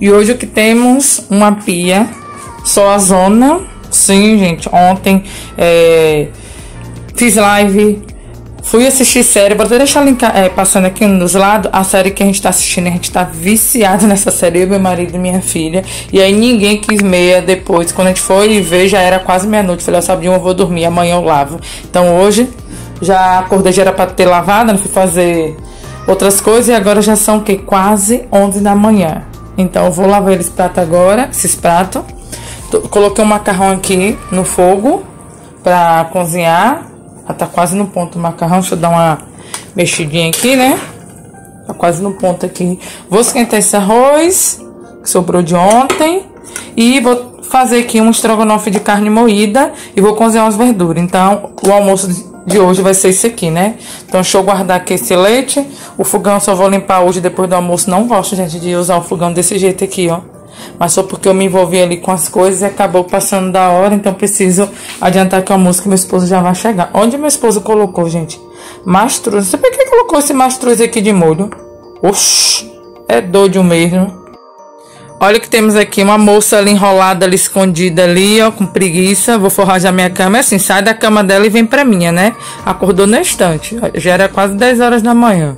E hoje o que temos? Uma pia, só a zona. Sim, gente, ontem é, fiz live, fui assistir série. Vou deixar linkar, é, passando aqui nos lados a série que a gente tá assistindo. A gente tá viciado nessa série, eu, meu marido e minha filha. E aí ninguém quis meia depois. Quando a gente foi ver, já era quase meia-noite. Falei, sabe, eu vou dormir, amanhã eu lavo. Então hoje já acordei, já era pra ter lavado, não fui fazer outras coisas e agora já são que quase 11 da manhã. Então eu vou lavar eles pratos agora, esses pratos. Coloquei o macarrão aqui no fogo para cozinhar. Já tá quase no ponto o macarrão. Deixa eu dar uma mexidinha aqui, né? Tá quase no ponto aqui. Vou esquentar esse arroz que sobrou de ontem e vou fazer aqui um estrogonofe de carne moída e vou cozinhar as verduras. Então, o almoço de hoje vai ser esse aqui, né? Então, deixa eu guardar aqui esse leite. O fogão só vou limpar hoje depois do almoço. Não gosto, gente, de usar o fogão desse jeito aqui, ó mas só porque eu me envolvi ali com as coisas e acabou passando da hora, então preciso adiantar que o almoço que meu esposo já vai chegar. Onde meu esposo colocou, gente? Mastruz. Você por que colocou esse mastruz aqui de molho? Oxi, é doido mesmo. Olha que temos aqui uma moça ali enrolada ali, escondida ali, ó, com preguiça. Vou forrar já minha cama. É assim, sai da cama dela e vem pra minha, né? Acordou no instante. Já era quase 10 horas da manhã.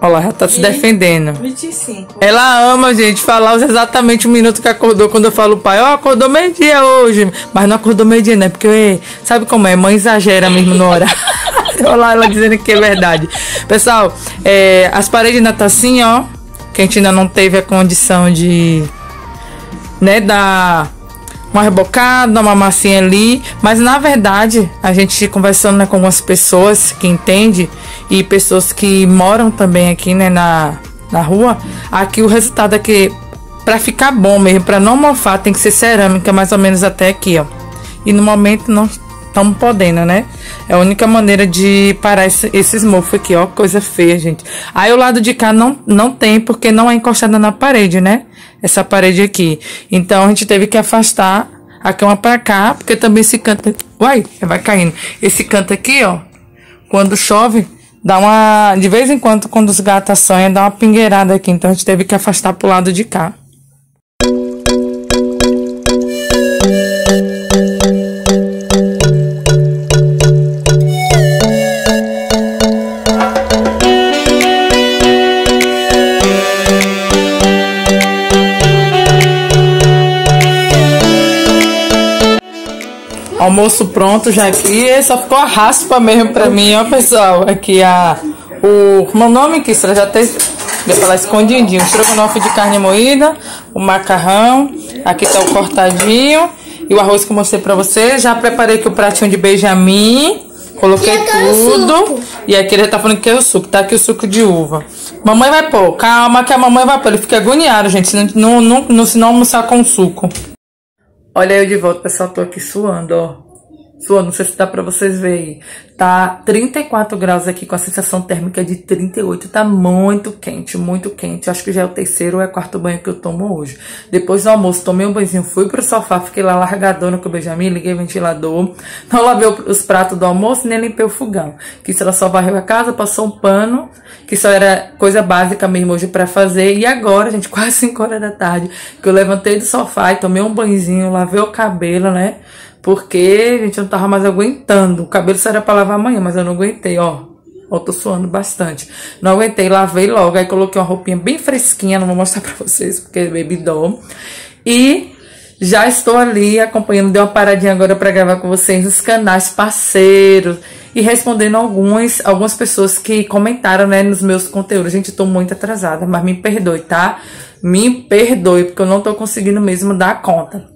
Olha lá, já tá se defendendo. 25. Ela ama, gente, falar exatamente o minuto que acordou. Quando eu falo, pai, ó, oh, acordou meio-dia hoje. Mas não acordou meio-dia, né? Porque, sabe como é? Mãe exagera mesmo no horário. Olha lá, ela dizendo que é verdade. Pessoal, é, as paredes ainda tá assim, ó. Que a gente ainda não teve a condição de, né, dar uma rebocada, uma massinha ali, mas na verdade, a gente conversando né, com algumas pessoas que entendem e pessoas que moram também aqui né, na, na rua, aqui o resultado é que para ficar bom mesmo, para não mofar, tem que ser cerâmica, mais ou menos até aqui, ó. E no momento não estamos podendo, né? É a única maneira de parar esse, esses mofos aqui, ó, coisa feia, gente. Aí o lado de cá não, não tem, porque não é encostada na parede, né? Essa parede aqui. Então a gente teve que afastar a cama pra cá, porque também esse canto. Uai, vai caindo. Esse canto aqui, ó, quando chove, dá uma. De vez em quando, quando os gatos sonham, dá uma pingueirada aqui. Então a gente teve que afastar pro lado de cá. Almoço pronto já aqui. Só ficou a raspa mesmo pra mim, ó, pessoal. Aqui a. O meu nome que já tem. Vou falar escondidinho. Estrogonofe de carne moída, o macarrão. Aqui tá o cortadinho. E o arroz que eu mostrei pra vocês. Já preparei aqui o pratinho de beijamim. Coloquei tudo. E aqui ele tá falando que é o suco. Tá aqui o suco de uva. Mamãe vai pôr. Calma que a mamãe vai pôr. Ele fica agoniado, gente. Se não, não, não, se não almoçar com suco. Olha eu de volta, pessoal. Tô aqui suando, ó. Suando, não sei se dá pra vocês verem. Tá 34 graus aqui com a sensação térmica de 38. Tá muito quente, muito quente. Acho que já é o terceiro ou é o quarto banho que eu tomo hoje. Depois do almoço, tomei um banhozinho, fui pro sofá, fiquei lá largadona com o Benjamin, liguei o ventilador. Não lavei os pratos do almoço, nem limpei o fogão. Que ela só varreu a casa, passou um pano, que só era coisa básica mesmo hoje pra fazer. E agora, gente, quase 5 horas da tarde, que eu levantei do sofá e tomei um banhozinho, lavei o cabelo, né? Porque a gente não tava mais aguentando. O cabelo só era pra lavar amanhã, mas eu não aguentei, ó. Ó, tô suando bastante. Não aguentei, lavei logo. Aí coloquei uma roupinha bem fresquinha, não vou mostrar pra vocês, porque é baby doll. E já estou ali acompanhando, dei uma paradinha agora para gravar com vocês nos canais parceiros e respondendo algumas, algumas pessoas que comentaram, né, nos meus conteúdos. Gente, tô muito atrasada, mas me perdoe, tá? Me perdoe, porque eu não tô conseguindo mesmo dar conta.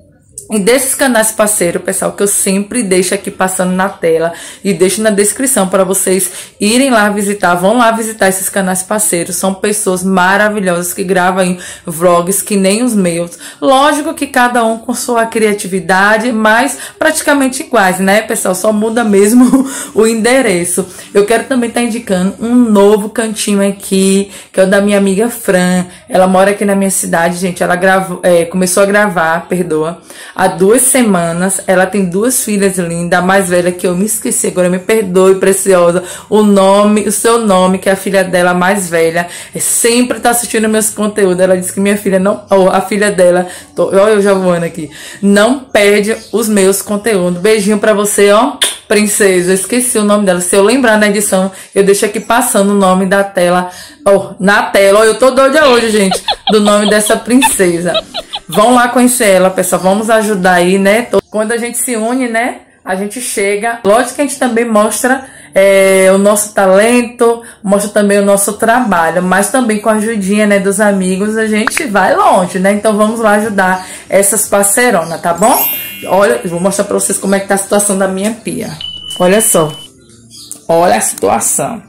E desses canais parceiros, pessoal, que eu sempre deixo aqui passando na tela e deixo na descrição para vocês irem lá visitar, vão lá visitar esses canais parceiros. São pessoas maravilhosas que gravam vlogs que nem os meus. Lógico que cada um com sua criatividade, mas praticamente iguais, né, pessoal? Só muda mesmo o endereço. Eu quero também estar tá indicando um novo cantinho aqui, que é o da minha amiga Fran. Ela mora aqui na minha cidade, gente. Ela gravou, é, começou a gravar, perdoa há duas semanas. Ela tem duas filhas lindas, a mais velha que eu me esqueci, agora me perdoe, preciosa. O nome, o seu nome, que é a filha dela mais velha, é sempre tá assistindo meus conteúdos. Ela disse que minha filha não, ou a filha dela, tô, olha eu já voando aqui, não perde os meus conteúdos. Beijinho pra você, ó princesa, eu esqueci o nome dela. Se eu lembrar na edição, eu deixo aqui passando o nome da tela, oh, na tela. Oh, eu tô doida hoje, gente, do nome dessa princesa. Vão lá conhecer ela, pessoal. Vamos ajudar aí, né? Quando a gente se une, né? A gente chega. Lógico que a gente também mostra é, o nosso talento, mostra também o nosso trabalho, mas também com a ajudinha, né, dos amigos, a gente vai longe, né? Então vamos lá ajudar essas parceironas, tá bom? Olha, vou mostrar pra vocês como é que tá a situação da minha pia. Olha só. Olha a situação.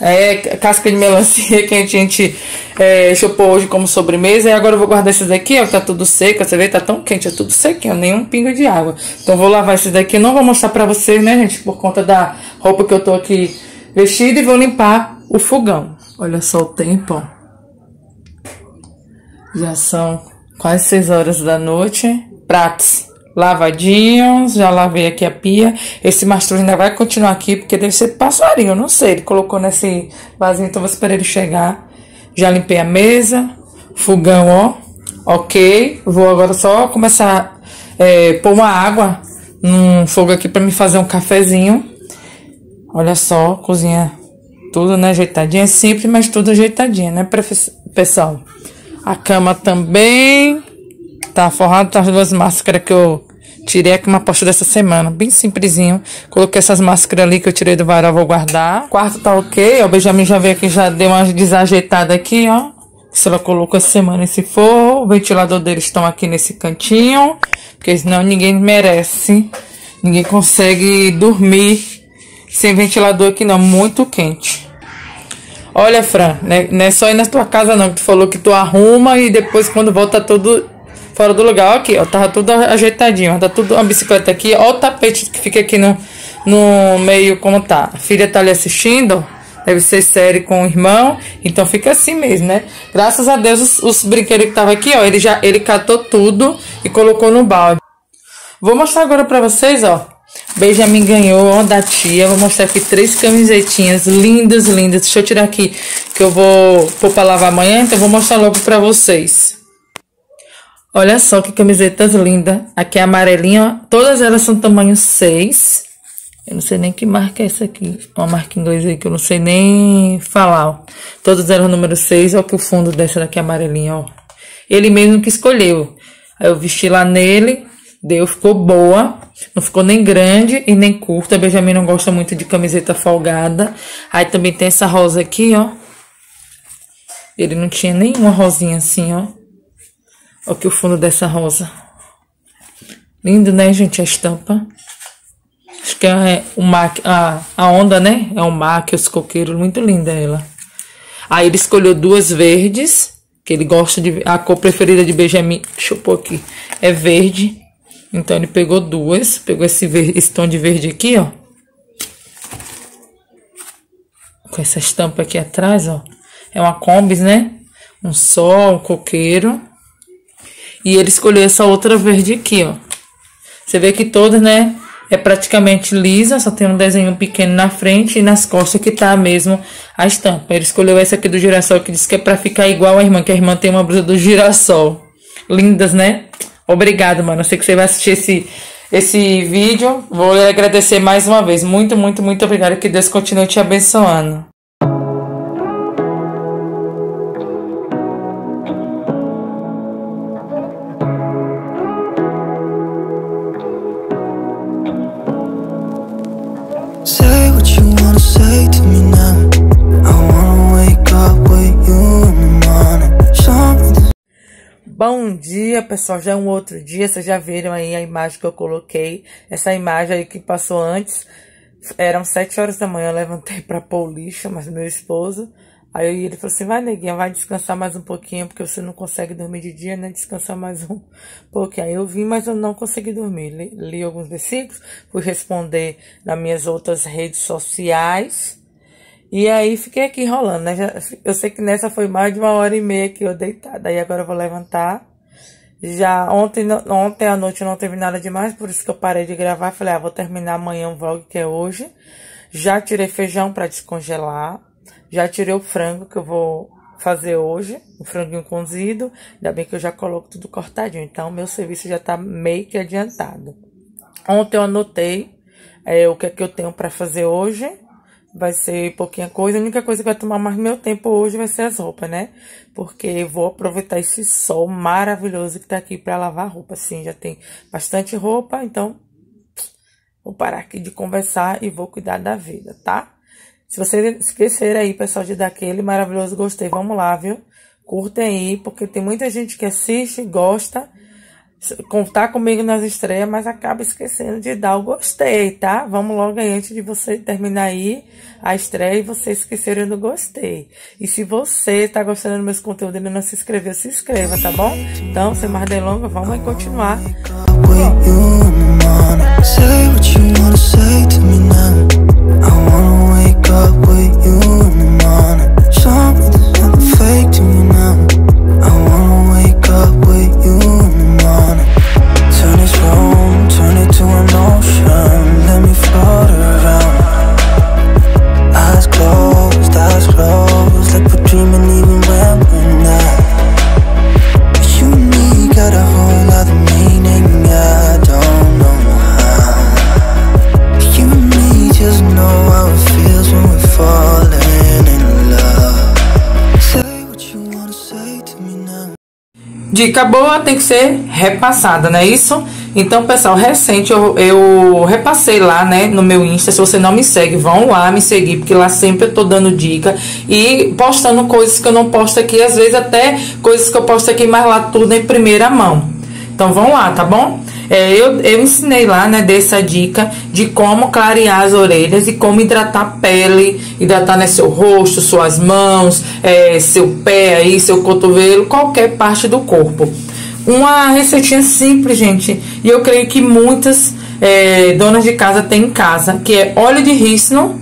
É casca de melancia que a gente é, chupou hoje como sobremesa. E agora eu vou guardar esses daqui, ó, tá tudo seco. Você vê, tá tão quente, é tudo sequinho, nenhum pingo de água. Então vou lavar esses daqui. Não vou mostrar pra vocês, né, gente, por conta da roupa que eu tô aqui vestida. E vou limpar o fogão. Olha só o tempo, ó. Já são quase 6 horas da noite. Pratos lavadinhos, já lavei aqui a pia. Esse mastro ainda vai continuar aqui, porque deve ser passarinho, não sei. Ele colocou nesse vasinho, então vou esperar ele chegar. Já limpei a mesa, fogão, ó. Ok, vou agora só começar a é, pôr uma água num fogo aqui para me fazer um cafezinho. Olha só, cozinha tudo, né, ajeitadinho. É simples, mas tudo ajeitadinho, né, pessoal? A cama também Tá forrado das duas máscaras que eu tirei aqui uma posta dessa semana. Bem simplesinho. Coloquei essas máscaras ali que eu tirei do varal, vou guardar. O quarto tá ok. O Benjamin já veio aqui, já deu uma desajeitada aqui, ó. Se ela colocou essa semana esse forro. O ventilador deles estão aqui nesse cantinho. Porque senão ninguém merece. Ninguém consegue dormir sem ventilador aqui não. Muito quente. Olha, Fran, né, não é só ir na tua casa não, que tu falou que tu arruma e depois quando volta tudo fora do lugar. aqui, ó, tava tudo ajeitadinho. Tá tudo uma bicicleta aqui. Ó o tapete que fica aqui no, no meio como tá. A filha tá ali assistindo. Deve ser série com o irmão. Então fica assim mesmo, né? Graças a Deus os, os brinquedos que tava aqui, ó. Ele já ele catou tudo e colocou no balde. Vou mostrar agora pra vocês, ó. Benjamin ganhou ó, da tia. Vou mostrar aqui três camisetinhas lindas, lindas. Deixa eu tirar aqui que eu vou pôr pra lavar amanhã. Então vou mostrar logo pra vocês. Olha só que camisetas lindas. Aqui é amarelinha, ó. Todas elas são tamanho 6. Eu não sei nem que marca é essa aqui. Uma marca em inglês aí que eu não sei nem falar, ó. Todas elas número 6. Olha que o fundo dessa daqui é amarelinha, ó. Ele mesmo que escolheu. Aí eu vesti lá nele. Deu, ficou boa. Não ficou nem grande e nem curta. Benjamin não gosta muito de camiseta folgada. Aí também tem essa rosa aqui, ó. Ele não tinha nenhuma rosinha assim, ó. Olha que o fundo dessa rosa. Lindo, né, gente, a estampa. Acho que é o mar, a, a onda, né? É o mar, que é os coqueiros. Muito linda ela. Aí ele escolheu duas verdes, que ele gosta de... A cor preferida de Benjamin, deixa eu pôr aqui, é verde. Então ele pegou duas, pegou esse, verde, esse tom de verde aqui, ó. Com essa estampa aqui atrás, ó. É uma combis, né? Um sol, um coqueiro. E ele escolheu essa outra verde aqui, ó. Você vê que todas, né, é praticamente lisa, só tem um desenho pequeno na frente e nas costas que tá mesmo a estampa. Ele escolheu essa aqui do girassol, que disse que é pra ficar igual a irmã, que a irmã tem uma blusa do girassol. Lindas, né? Obrigado, mano. Eu sei que você vai assistir esse, esse vídeo. Vou lhe agradecer mais uma vez. Muito, muito, muito obrigada. Que Deus continue te abençoando. Bom dia, pessoal. Já é um outro dia. Vocês já viram aí a imagem que eu coloquei. Essa imagem aí que passou antes. Eram sete horas da manhã. Eu levantei pra pôr o lixo, mas meu esposo. Aí ele falou assim: vai, neguinha, vai descansar mais um pouquinho, porque você não consegue dormir de dia, né? Descansar mais um pouquinho. Aí eu vim, mas eu não consegui dormir. Li, li alguns versículos, fui responder nas minhas outras redes sociais. E aí fiquei aqui enrolando, né? Eu sei que nessa foi mais de uma hora e meia que eu deitada. Aí agora eu vou levantar. Já ontem, ontem à noite não teve nada demais, por isso que eu parei de gravar. Falei, ah, vou terminar amanhã o vlog que é hoje. Já tirei feijão para descongelar. Já tirei o frango que eu vou fazer hoje, o franguinho cozido. Ainda bem que eu já coloco tudo cortadinho, então meu serviço já tá meio que adiantado. Ontem eu anotei é, o que é que eu tenho para fazer hoje vai ser pouquinha coisa. A única coisa que vai tomar mais meu tempo hoje vai ser as roupas, né? Porque vou aproveitar esse sol maravilhoso que tá aqui para lavar roupa. Sim, já tem bastante roupa, então vou parar aqui de conversar e vou cuidar da vida, tá? Se você esquecer aí, pessoal, de dar aquele maravilhoso gostei, vamos lá, viu? Curtem aí, porque tem muita gente que assiste, gosta contar comigo nas estreias, mas acaba esquecendo de dar o gostei, tá? Vamos logo aí antes de você terminar aí a estreia e você esquecerem do gostei. E se você tá gostando dos meus conteúdos e não se inscreveu, se inscreva, tá bom? Então, sem mais delongas, vamos aí continuar. Dica boa tem que ser repassada, não é isso? Então, pessoal, recente eu, eu repassei lá, né, no meu Insta. Se você não me segue, vão lá me seguir, porque lá sempre eu tô dando dica e postando coisas que eu não posto aqui, às vezes até coisas que eu posto aqui, mas lá tudo em primeira mão. Então, vão lá, tá bom? É, eu, eu ensinei lá, né, dessa dica de como clarear as orelhas e como hidratar a pele, hidratar né, seu rosto, suas mãos, é, seu pé aí, seu cotovelo, qualquer parte do corpo. Uma receitinha simples, gente, e eu creio que muitas é, donas de casa têm em casa, que é óleo de rícino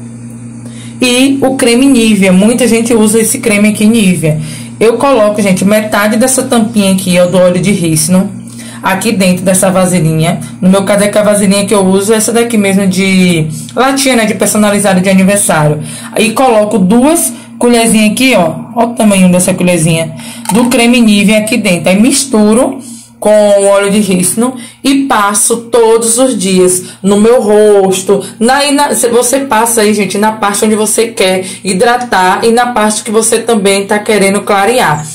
e o creme Nivea. Muita gente usa esse creme aqui Nivea. Eu coloco, gente, metade dessa tampinha aqui, ó, do óleo de rícino aqui dentro dessa vasilhinha. No meu caso é que a vasilhinha que eu uso é essa daqui mesmo de latinha, né, de personalizado de aniversário. Aí coloco duas colherzinhas aqui, ó, olha o tamanho dessa colherzinha, do creme Nivea aqui dentro. Aí misturo com óleo de rícino e passo todos os dias no meu rosto. Na, na, você passa aí, gente, na parte onde você quer hidratar e na parte que você também está querendo clarear.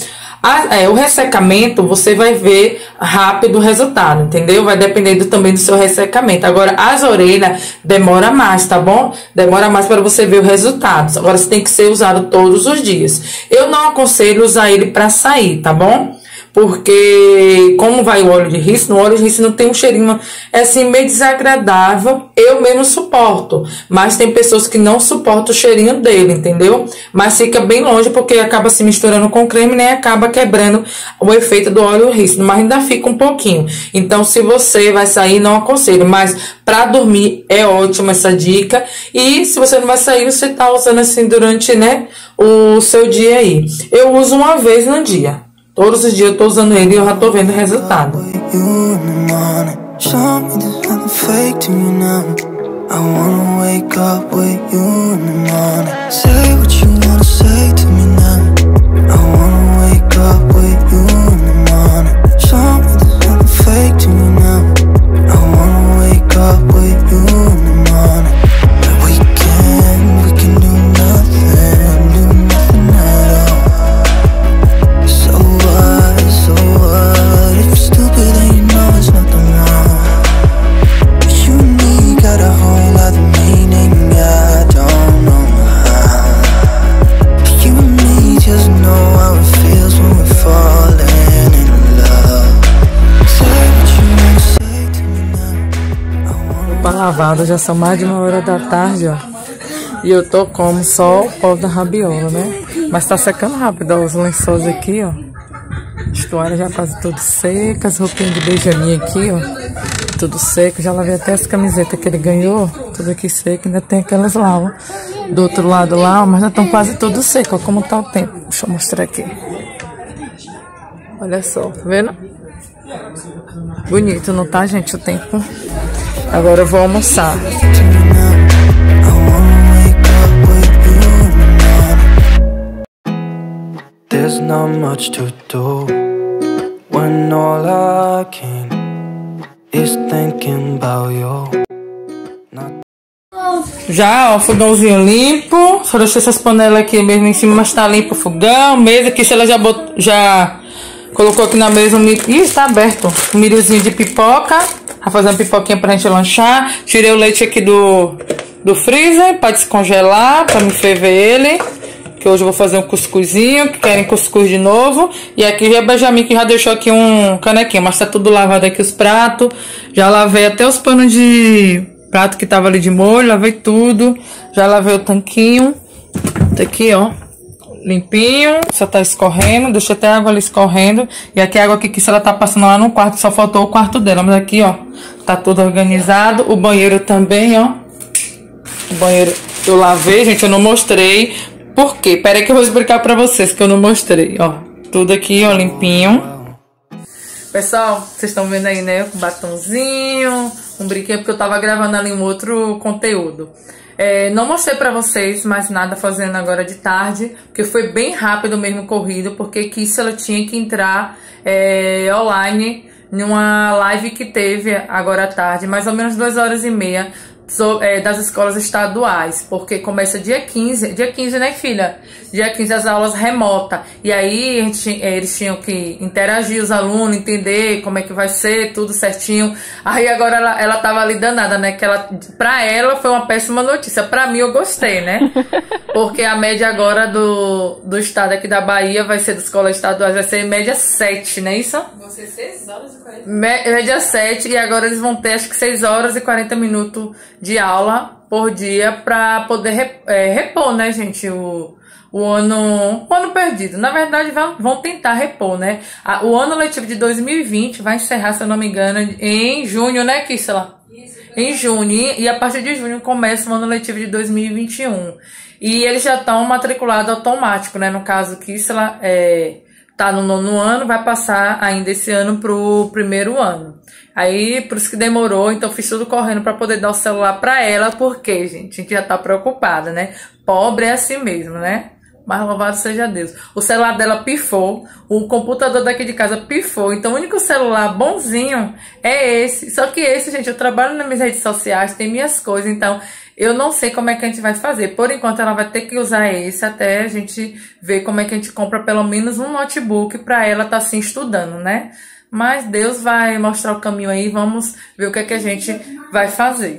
A, é, o ressecamento, você vai ver rápido o resultado, entendeu? Vai dependendo também do seu ressecamento. Agora, as orelhas demora mais, tá bom? Demora mais para você ver o resultado. Agora, você tem que ser usado todos os dias. Eu não aconselho usar ele para sair, tá bom? Porque como vai o óleo de rícino, o óleo de rícino tem um cheirinho é assim meio desagradável. Eu mesmo suporto, mas tem pessoas que não suportam o cheirinho dele, entendeu? Mas fica bem longe porque acaba se misturando com creme, né? Acaba quebrando o efeito do óleo rícino, mas ainda fica um pouquinho. Então, se você vai sair, não aconselho, mas para dormir é ótima essa dica. E se você não vai sair, você tá usando assim durante, né, o seu dia aí. Eu uso uma vez no dia. Todos os dias eu tô usando ele e eu já tô vendo o resultado. I wanna wake up with you. Say what you wanna say to me now. I wanna wake up with you in the morning. Show me fake to me now. I wanna wake up with you já são mais de uma hora da tarde, ó. E eu tô como só o pó da rabiola, né? Mas tá secando rápido, ó, os lençóis aqui, ó. As toalhas já quase tudo secas, roupinha de Benjamin aqui, ó. Tudo seco, já lavei até as camisetas que ele ganhou, tudo aqui seco, ainda tem aquelas lá, ó. Do outro lado lá, ó, mas já estão quase tudo seco, ó, como tá o tempo. Deixa eu mostrar aqui. Olha só, tá vendo? Bonito, não tá, gente, o tempo? Agora eu vou almoçar. There's not much to do when all I can is thinking about you. Já, ó, fogãozinho limpo. Só deixei essas panelas aqui mesmo em cima, mas tá limpo o fogão. Mesa aqui, se ela já, bot... já colocou aqui na mesa um milho. Ih, está aberto. Um milhozinho de pipoca. Vai fazer uma pipoquinha pra gente lanchar. Tirei o leite aqui do, do freezer pra descongelar, pra me ferver ele. Que hoje eu vou fazer um cuscuzinho, que querem cuscuz de novo. E aqui já é Benjamin que já deixou aqui um canequinho, mas tá tudo lavado aqui os pratos. Já lavei até os panos de prato que tava ali de molho, lavei tudo. Já lavei o tanquinho. Tá aqui, ó. Limpinho, só tá escorrendo, deixa até a água ali escorrendo. E aqui a água aqui que ela tá passando lá no quarto, só faltou o quarto dela. Mas aqui, ó, tá tudo organizado. O banheiro também, ó. O banheiro eu lavei, gente, eu não mostrei. Por quê? Pera aí que eu vou explicar pra vocês que eu não mostrei, ó. Tudo aqui, ó, limpinho. Pessoal, vocês estão vendo aí, né? Um batonzinho, um brinquedo, porque eu tava gravando ali um outro conteúdo. É, não mostrei pra vocês mais nada fazendo agora de tarde, porque foi bem rápido mesmo corrido, porque Kiss ela tinha que entrar é, online numa live que teve agora à tarde, mais ou menos duas horas e meia, é, das escolas estaduais, porque começa dia 15, dia 15, né, filha? Dia 15 as aulas remota. E aí gente, é, eles tinham que interagir, os alunos, entender como é que vai ser, tudo certinho. Aí agora ela, ela tava ali danada, né? Que ela, pra ela foi uma péssima notícia. Pra mim eu gostei, né? Porque a média agora do, do estado aqui da Bahia vai ser das escolas estaduais, vai ser média 7, não é isso? Vai ser 6 horas e 40 minutos. Média 7, e agora eles vão ter acho que 6 horas e 40 minutos de aula por dia para poder é, repor, né, gente, o, o ano, o ano perdido. Na verdade, vão, vão tentar repor, né? O ano letivo de 2020 vai encerrar, se eu não me engano, em junho, né, Kissela? Em junho. E a partir de junho começa o ano letivo de 2021. E eles já estão matriculados automático, né? No caso, Kissela é, tá no nono ano, vai passar ainda esse ano pro primeiro ano. Aí, por isso que demorou, então fiz tudo correndo para poder dar o celular para ela, porque, gente, a gente já tá preocupada, né? Pobre é assim mesmo, né? Mas louvado seja Deus. O celular dela pifou, o computador daqui de casa pifou. Então, o único celular bonzinho é esse. Só que esse, gente, eu trabalho nas minhas redes sociais, tem minhas coisas, então eu não sei como é que a gente vai fazer. Por enquanto, ela vai ter que usar esse até a gente ver como é que a gente compra pelo menos um notebook para ela estar tá, assim estudando, né? Mas Deus vai mostrar o caminho aí, vamos ver o que é que a gente vai fazer.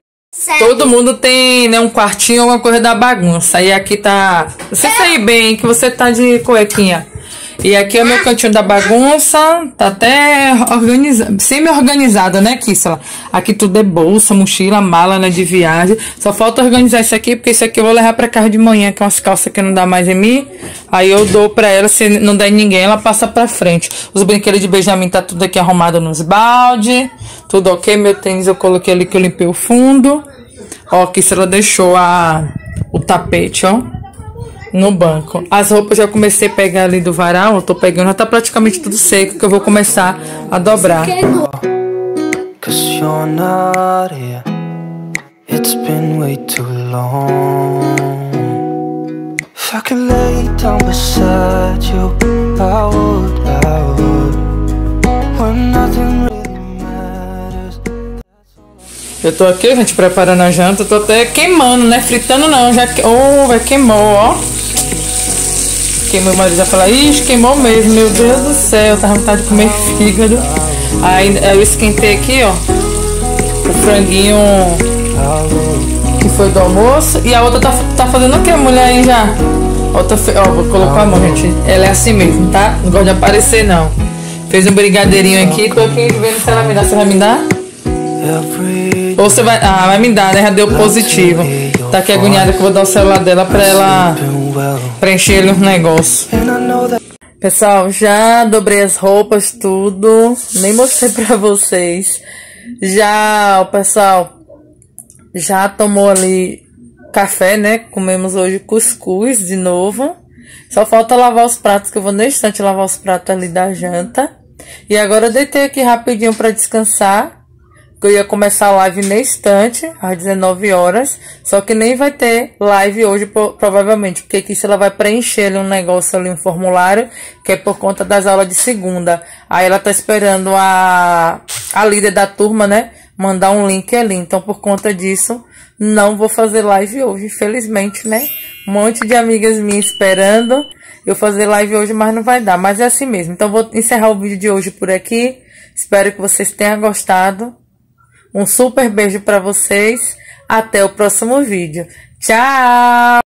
Todo mundo tem né, um quartinho, alguma coisa da bagunça. E aqui tá. Você tá aí bem, que você tá de cuequinha. E aqui é o meu cantinho da bagunça. Tá até organizado, semi-organizado, né, Kissela? Aqui tudo é bolsa, mochila, mala, né, de viagem. Só falta organizar isso aqui, porque isso aqui eu vou levar pra casa de manhã, que é umas calças que não dá mais em mim. Aí eu dou pra ela, se não der em ninguém, ela passa pra frente. Os brinquedos de Benjamin tá tudo aqui arrumado nos balde. Tudo ok. Meu tênis eu coloquei ali que eu limpei o fundo. Ó, Kissela deixou a, o tapete, ó no banco. As roupas já comecei a pegar ali do varal, eu tô pegando, já tá praticamente tudo seco, que eu vou começar a dobrar. It's been way too long. If I could lay down beside you, I would, I would. Eu tô aqui, gente, preparando a janta. tô até queimando, né? Fritando não, já. Oh, vai queimou, ó. Que meu marido já fala, ixi, queimou mesmo, meu Deus do céu, tava vontade de comer fígado. Aí eu esquentei aqui, ó, o franguinho que foi do almoço. E a outra tá, tá fazendo o que, mulher aí já? Outra, ó, vou colocar a mão, gente. Ela é assim mesmo, tá? Não gosta de aparecer, não. Fez um brigadeirinho aqui, tô aqui vendo se ela me dá. Você vai me dar? Ou você vai. Ah, vai me dar, né? Já deu positivo. Tá aqui agoniada que eu vou dar o celular dela pra ela preencher ele um negócio. Pessoal, já dobrei as roupas, tudo. Nem mostrei pra vocês. Já, o pessoal já tomou ali café, né? Comemos hoje cuscuz de novo. Só falta lavar os pratos, que eu vou no instante lavar os pratos ali da janta. E agora eu deitei aqui rapidinho para descansar. Que eu ia começar a live na instante, às 19 horas. Só que nem vai ter live hoje, provavelmente. Porque aqui ela vai preencher ali um negócio ali, um formulário, que é por conta das aulas de segunda. Aí ela tá esperando a, a líder da turma, né? Mandar um link ali. Então, por conta disso, não vou fazer live hoje, infelizmente, né? Um monte de amigas minhas esperando eu fazer live hoje, mas não vai dar. Mas é assim mesmo. Então vou encerrar o vídeo de hoje por aqui. Espero que vocês tenham gostado. Um super beijo para vocês. Até o próximo vídeo. Tchau!